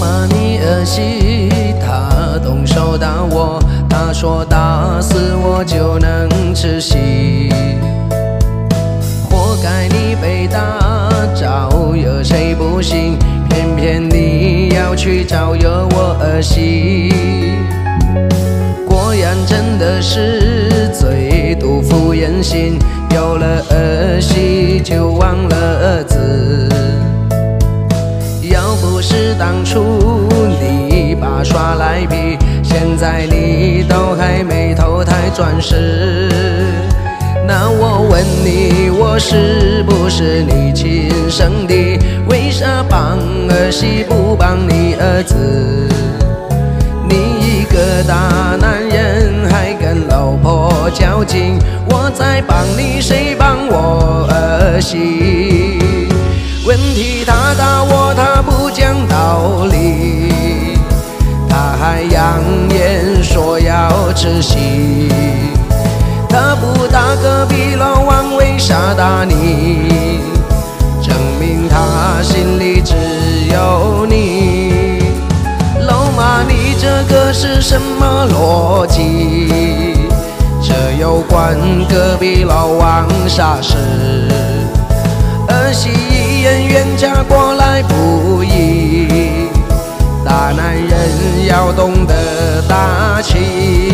骂你儿媳，他动手打我，他说打死我就能窒息。活该你被打，招惹谁不行？偏偏你要去招惹我儿媳。果然真的是最毒妇人心，有了儿媳就是当初你把耍赖皮，现在你都还没投胎转世。那我问你，我是不是你亲生的？为啥帮儿媳不帮你儿子？你一个大男人还跟老婆较劲，我在帮你，谁帮我儿媳？问题他打窒息。他不打隔壁老王，为啥打你？证明他心里只有你。老妈，你这个是什么逻辑？这又关隔壁老王啥事？儿媳一眼远嫁过来不易，大男人要懂得大气。